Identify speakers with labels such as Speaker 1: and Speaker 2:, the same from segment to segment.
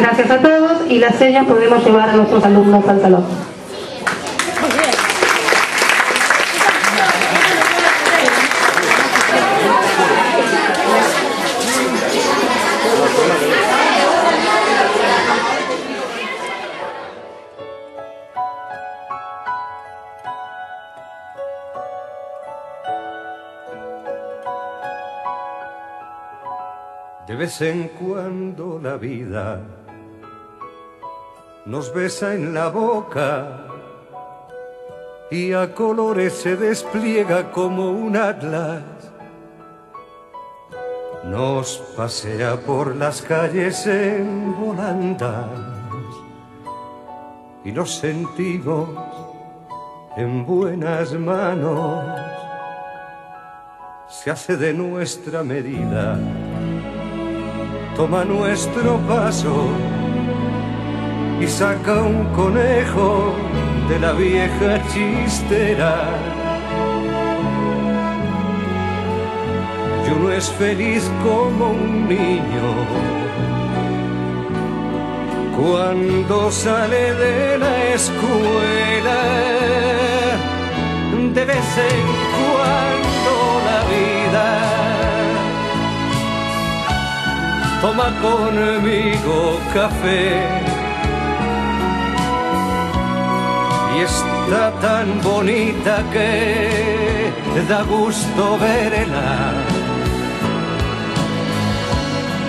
Speaker 1: Gracias a todos y las señas podemos llevar a nuestros alumnos al salón.
Speaker 2: De vez en cuando la vida nos besa en la boca y a colores se despliega como un atlas. Nos pasea por las calles en volandas y nos sentimos en buenas manos. Se hace de nuestra medida toma nuestro paso y saca un conejo de la vieja chistera. Y uno es feliz como un niño cuando sale de la escuela. De vez en cuando la vida toma conmigo café. Y está tan bonita que da gusto verla.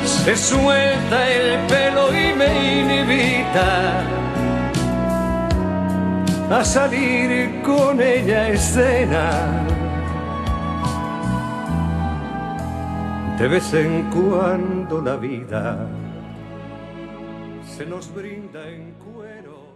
Speaker 2: Se suelta el pelo y me invita a salir con ella a escena. De vez en cuando la vida se nos brinda en cuero.